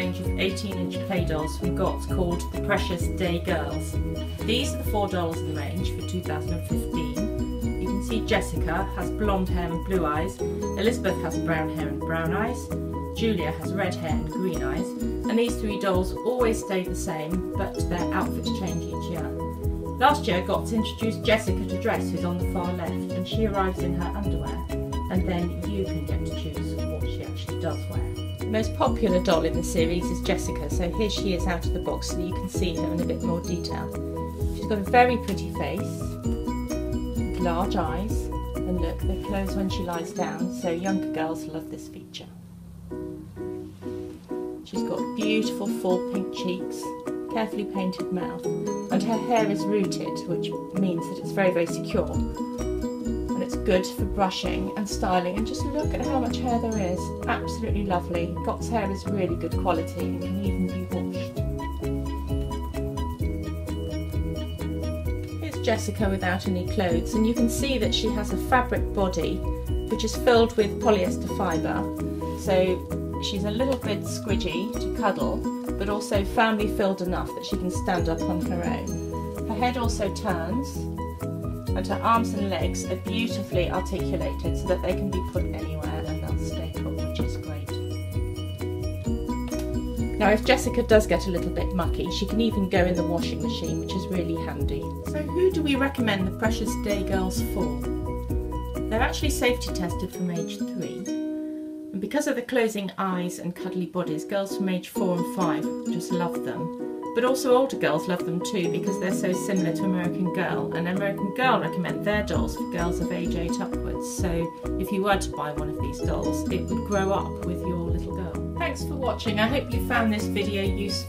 range of 18 inch play dolls from Gotz called the Precious Day Girls. These are the four dolls in the range for 2015. You can see Jessica has blonde hair and blue eyes, Elisabeth has brown hair and brown eyes, Julia has red hair and green eyes, and these three dolls always stay the same, but their outfits change each year. Last year, Gotz introduced Jessica to dress, who's on the far left, and she arrives in her underwear, and then you can get to choose what she actually does wear. The most popular doll in the series is Jessica, so here she is out of the box so you can see her in a bit more detail. She's got a very pretty face, large eyes, and look, they close when she lies down, so younger girls love this feature. She's got beautiful full pink cheeks, carefully painted mouth, and her hair is rooted, which means that it's very, very secure. Good for brushing and styling. And just look at how much hair there is. Absolutely lovely. Gotz hair is really good quality and can even be washed. Here's Jessica without any clothes, and you can see that she has a fabric body which is filled with polyester fibre. So She's a little bit squidgy to cuddle, but also firmly filled enough that she can stand up on her own. Her head also turns, and her arms and legs are beautifully articulated so that they can be put anywhere and they'll stay put, which is great. Now if Jessica does get a little bit mucky, she can even go in the washing machine, which is really handy. So who do we recommend the Precious Day Girls for? They're actually safety tested from age 3 and because of the closing eyes and cuddly bodies, girls from age 4 and 5 just love them. But also older girls love them too because they're so similar to American Girl. And American Girl recommend their dolls for girls of age 8 upwards. So if you were to buy one of these dolls, it would grow up with your little girl. Thanks for watching. I hope you found this video useful.